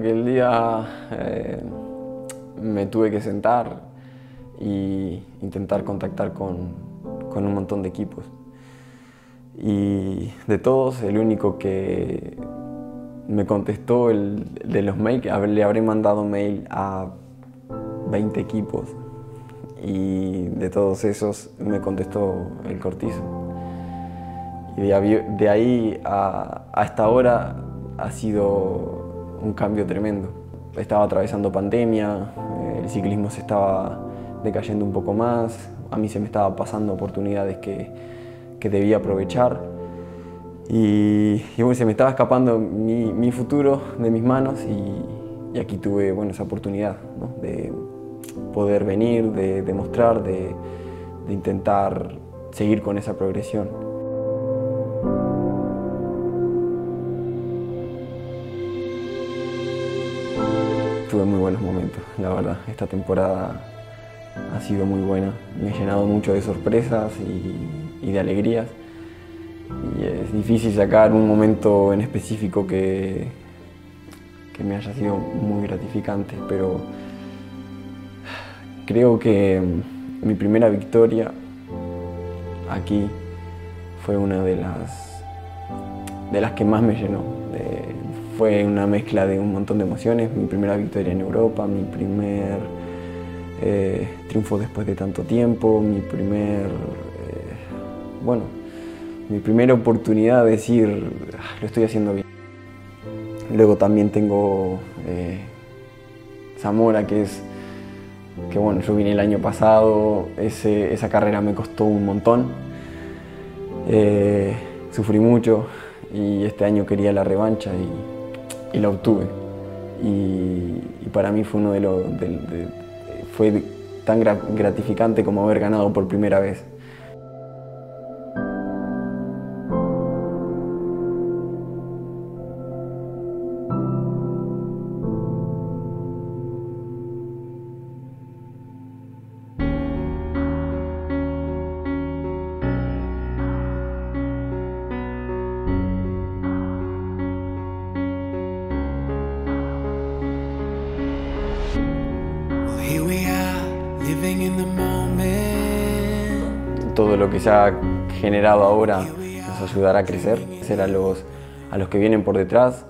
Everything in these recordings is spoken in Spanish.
aquel día eh, me tuve que sentar y intentar contactar con, con un montón de equipos. Y de todos, el único que me contestó el, de los mails, le habré mandado mail a 20 equipos y de todos esos me contestó el Cortizo. Y de, ahí a, a esta hora ha sido un cambio tremendo. Estaba atravesando pandemia, el ciclismo se estaba decayendo un poco más, a mí se me estaba pasando oportunidades que, que debía aprovechar y, bueno, se me estaba escapando mi, futuro de mis manos y, y aquí tuve bueno, esa oportunidad de poder venir, de demostrar, de, de intentar seguir con esa progresión. Tuve muy buenos momentos, la verdad. Esta temporada ha sido muy buena. Me he llenado mucho de sorpresas y, y de alegrías. Y es difícil sacar un momento en específico que, que me haya sido muy gratificante, pero creo que mi primera victoria aquí fue una de las, de las que más me llenó. Fue una mezcla de un montón de emociones, mi primera victoria en Europa, mi primer eh, triunfo después de tanto tiempo, mi primer, eh, bueno, mi primera oportunidad de decir, ah, lo estoy haciendo bien. Luego también tengo eh, Zamora, que es, que bueno, yo vine el año pasado, esa carrera me costó un montón, sufrí mucho y este año quería la revancha y, la obtuve. Y, para mí fue uno de los, fue tan gratificante como haber ganado por primera vez. Todo lo que se ha generado ahora nos ayudará a crecer, ser a los, a los que vienen por detrás,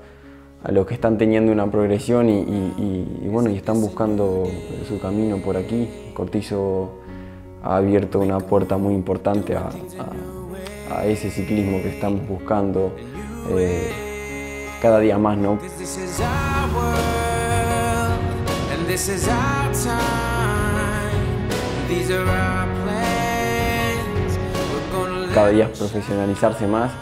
a los que están teniendo una progresión y, bueno, y están buscando su camino por aquí. Cortizo ha abierto una puerta muy importante a, ese ciclismo que estamos buscando eh, cada día más, ¿no? Cada día profesionalizarse más.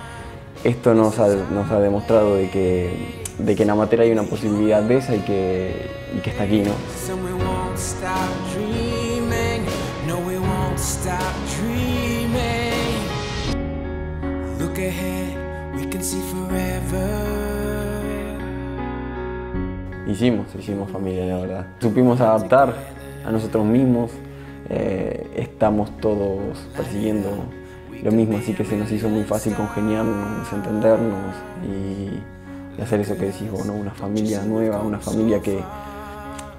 Esto nos ha, nos ha demostrado de que, de que en la materia hay una posibilidad de esa y que, y que está aquí, ¿no? Hicimos, hicimos familia, la verdad. Supimos adaptar a nosotros mismos, eh, estamos todos persiguiendo lo mismo, así que se nos hizo muy fácil congeniarnos, entendernos y, hacer eso que decís vos, una familia nueva, una familia que,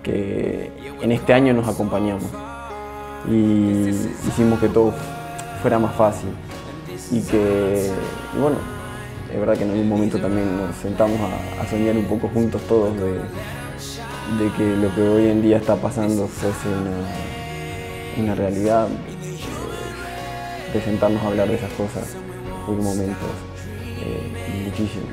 que en este año nos acompañamos. Y hicimos que todo fuera más fácil. Y que, bueno, es verdad que en algún momento también nos sentamos a, soñar un poco juntos todos de, de, que lo que hoy en día está pasando fuese una, una realidad, de sentarnos a hablar de esas cosas por momentos eh, muchísimo.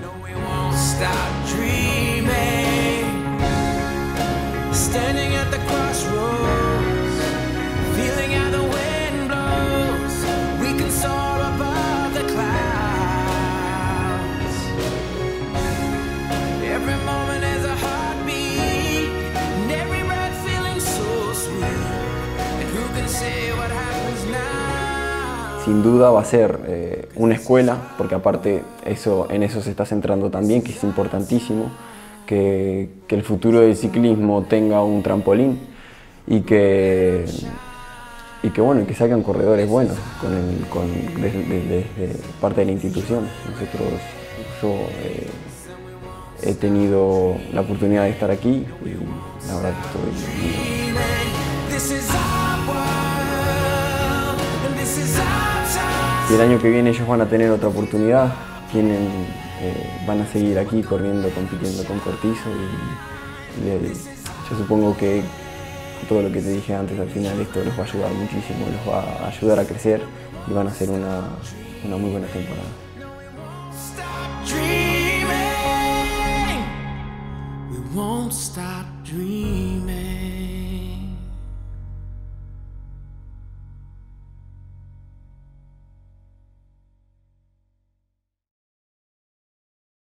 Sin duda va a ser eh, una escuela, porque aparte eso, en eso se está centrando también, que es importantísimo, que, el futuro del ciclismo tenga un trampolín y que, y que, bueno, que salgan corredores buenos con desde, parte de la institución. Nosotros, yo, eh, he tenido la oportunidad de estar aquí y la verdad que estoy muy y el año que viene ellos van a tener otra oportunidad, tienen, eh, van a seguir aquí corriendo, compitiendo con Cortizo y, yo supongo que todo lo que te dije antes, al final esto los va a ayudar muchísimo, los va a ayudar a crecer y van a hacer una, muy buena temporada.